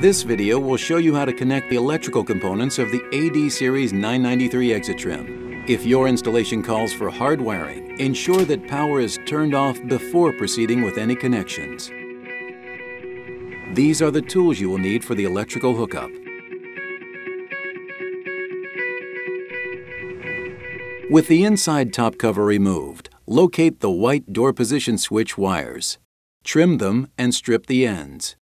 This video will show you how to connect the electrical components of the AD Series 993 exit trim. If your installation calls for hard wiring, ensure that power is turned off before proceeding with any connections. These are the tools you will need for the electrical hookup. With the inside top cover removed, locate the white door position switch wires. Trim them and strip the ends.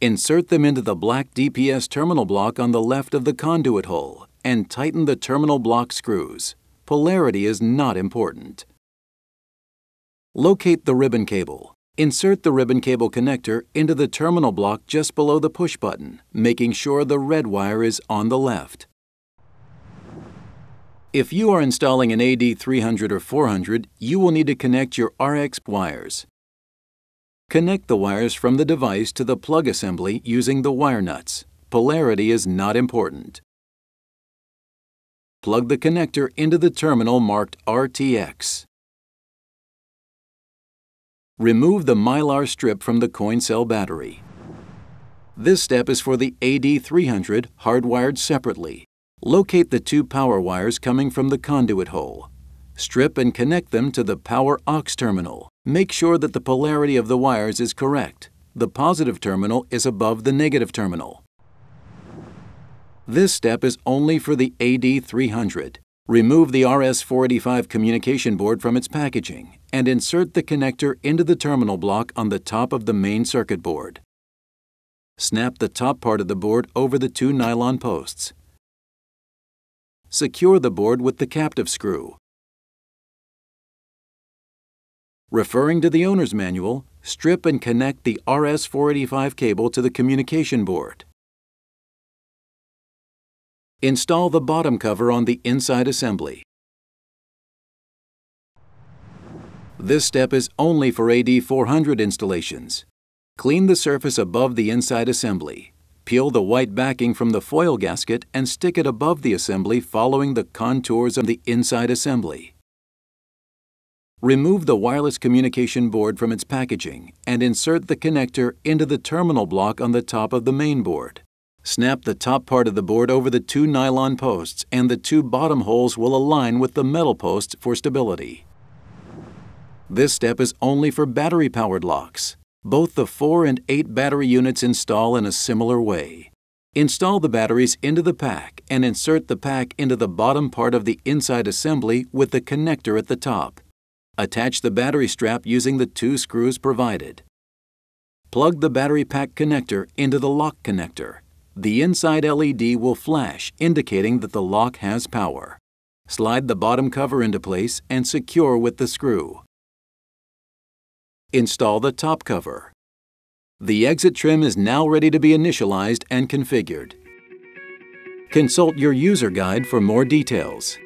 Insert them into the black DPS terminal block on the left of the conduit hole and tighten the terminal block screws. Polarity is not important. Locate the ribbon cable. Insert the ribbon cable connector into the terminal block just below the push button, making sure the red wire is on the left. If you are installing an AD300 or 400, you will need to connect your RX wires. Connect the wires from the device to the plug assembly using the wire nuts. Polarity is not important. Plug the connector into the terminal marked RTX. Remove the mylar strip from the coin cell battery. This step is for the AD300 hardwired separately. Locate the two power wires coming from the conduit hole. Strip and connect them to the power aux terminal. Make sure that the polarity of the wires is correct. The positive terminal is above the negative terminal. This step is only for the AD300. Remove the RS485 communication board from its packaging and insert the connector into the terminal block on the top of the main circuit board. Snap the top part of the board over the two nylon posts. Secure the board with the captive screw. Referring to the owner's manual, strip and connect the RS485 cable to the communication board. Install the bottom cover on the inside assembly. This step is only for AD400 installations. Clean the surface above the inside assembly. Peel the white backing from the foil gasket and stick it above the assembly following the contours of the inside assembly. Remove the wireless communication board from its packaging and insert the connector into the terminal block on the top of the main board. Snap the top part of the board over the two nylon posts and the two bottom holes will align with the metal posts for stability. This step is only for battery-powered locks. Both the 4 and 8 battery units install in a similar way. Install the batteries into the pack and insert the pack into the bottom part of the inside assembly with the connector at the top. Attach the battery strap using the two screws provided. Plug the battery pack connector into the lock connector. The inside LED will flash, indicating that the lock has power. Slide the bottom cover into place and secure with the screw. Install the top cover. The exit trim is now ready to be initialized and configured. Consult your user guide for more details.